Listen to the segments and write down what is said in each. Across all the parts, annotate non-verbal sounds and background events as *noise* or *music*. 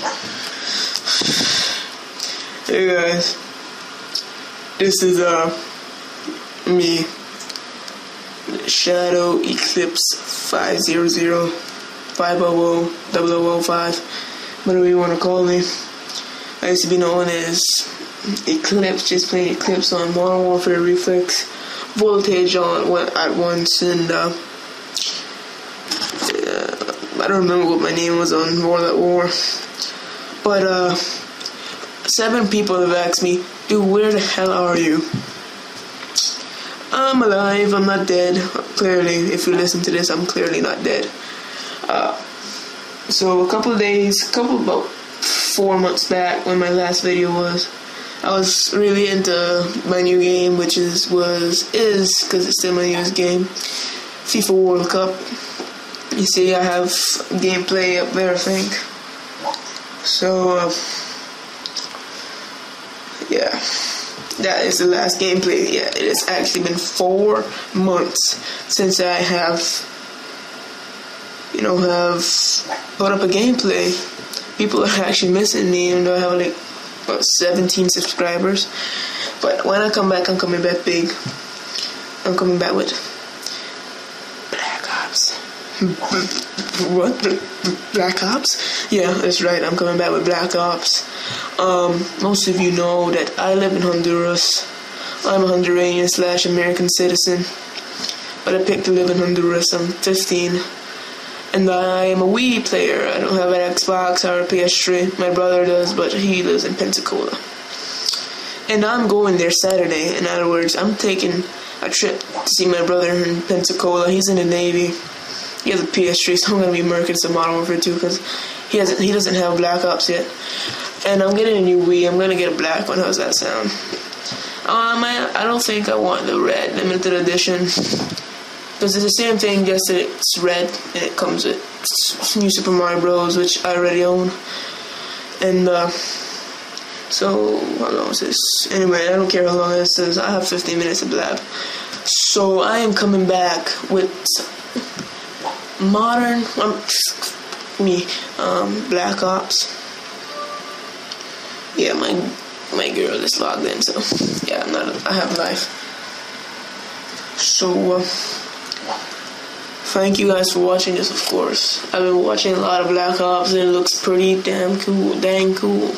Hey guys, this is uh me, Shadow Eclipse 500 500 0005, whatever you want to call me. I used to be known as Eclipse, just playing Eclipse on Modern Warfare Reflex, Voltage on at once, and uh, don't remember what my name was on War That War, but uh seven people have asked me, dude, where the hell are you? I'm alive, I'm not dead. Clearly, if you listen to this, I'm clearly not dead. Uh, so, a couple days, couple about four months back when my last video was, I was really into my new game, which is, was, is, because it's still my newest game, FIFA World Cup. You see, I have gameplay up there, I think. So, uh, yeah, that is the last gameplay. Yeah, it has actually been four months since I have, you know, have put up a gameplay. People are *laughs* actually missing me, even though I have like about 17 subscribers. But when I come back, I'm coming back big. I'm coming back with. What? Black Ops? Yeah, that's right. I'm coming back with Black Ops. Um, most of you know that I live in Honduras. I'm a Honduran slash American citizen, but I picked to live in Honduras. I'm 15, and I am a Wii player. I don't have an Xbox or a PS3. My brother does, but he lives in Pensacola. And I'm going there Saturday. In other words, I'm taking a trip to see my brother in Pensacola. He's in the Navy. He has a PS3, so I'm gonna be murking some Modern Warfare 2 because he hasn't. He doesn't have Black Ops yet. And I'm getting a new Wii. I'm gonna get a black one. How's that sound? Um, I, I don't think I want the red limited edition because it's the same thing, just that it's red and it comes with New Super Mario Bros, which I already own. And uh, so how long is this? Anyway, I don't care how long this is. I have 15 minutes of blab. So I am coming back with modern, um, me, um, Black Ops yeah, my my girl is logged in, so yeah, I'm not. I have life. So, uh, thank you guys for watching this. Of course, I've been watching a lot of Black Ops, and it looks pretty damn cool, dang cool.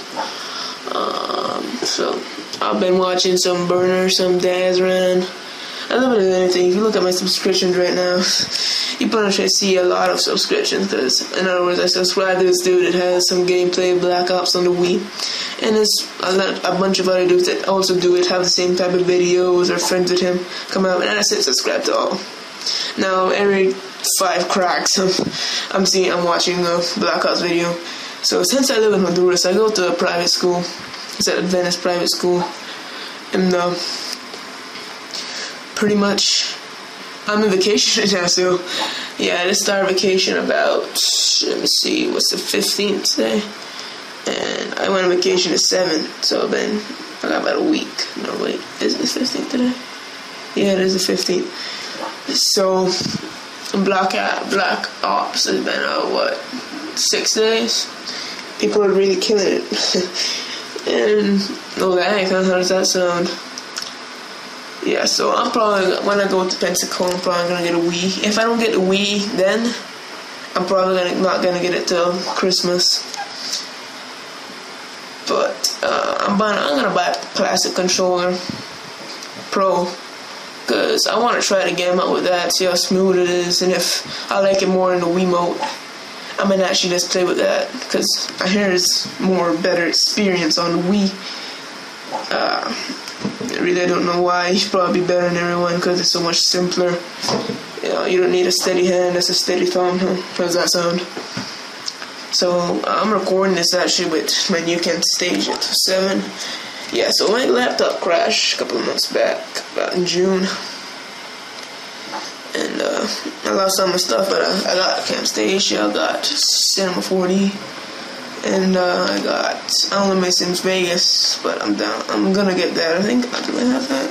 Um, so I've been watching some Burner, some Dazran. I love it anything. If you look at my subscriptions right now, you probably should see a lot of subscriptions. Because, in other words, I subscribe to this dude that has some gameplay Black Ops on the Wii, and there's a, lot, a bunch of other dudes that also do it, have the same type of videos or friends with him come out, and I said subscribe to all. Now every five cracks, *laughs* I'm, seeing, I'm watching a Black Ops video. So since I live in Honduras, I go to a private school. It's at Adventist private school, and. Uh, pretty much I'm on vacation *laughs* now, so yeah, I just started vacation about let me see, what's the fifteenth today? And I went on vacation the seventh, so then I got about a week. No wait, is it the fifteenth today? Yeah, it is the fifteenth. So Black Black Ops has been uh, what six days. People are really killing it. *laughs* and that how does that sound? Yeah, so I'm probably when I go to Pensacola, I'm probably gonna get a Wii. If I don't get the Wii, then I'm probably gonna not gonna get it till Christmas. But uh, I'm buying. I'm gonna buy a Classic Controller, Pro, because I want to try the game out with that, see how smooth it is, and if I like it more in the Wiimote, I might actually just play with that because I hear it's more better experience on the Wii. Uh, I really don't know why. He's probably better than everyone because it's so much simpler. You know, you don't need a steady hand, that's a steady thumb. Huh? How does that sound? So I'm recording this actually with my new Camtasia at 7. Yeah, so my laptop crashed a couple of months back, about in June. And uh, I lost all my stuff, but I, I got Camtasia, I got Cinema 4D. And uh, I got only made Sims Vegas, but I'm down. I'm gonna get that. I think do I have that?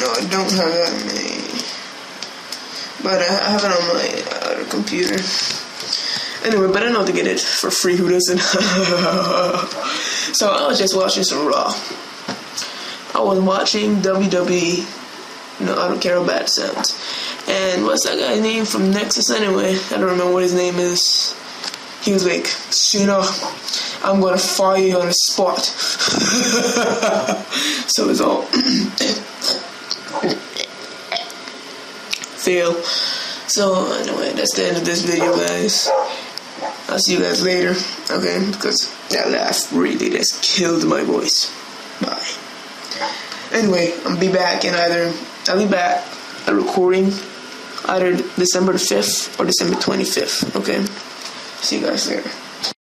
No, I don't have that many. But I have it on my better computer. Anyway, but I know to get it for free. Who doesn't? *laughs* so I was just watching some Raw. I was watching WWE. No, I don't care about it sounds. And what's that guy's name from Nexus anyway? I don't remember what his name is. He was like, Cena, I'm gonna fire you on the spot. *laughs* so it's all *coughs* fail. So anyway, that's the end of this video, guys. I'll see you guys later, okay? Because that laugh really just killed my voice. Bye. Anyway, I'll be back in either I'll be back a recording either December 5th or December 25th, okay? See you guys later.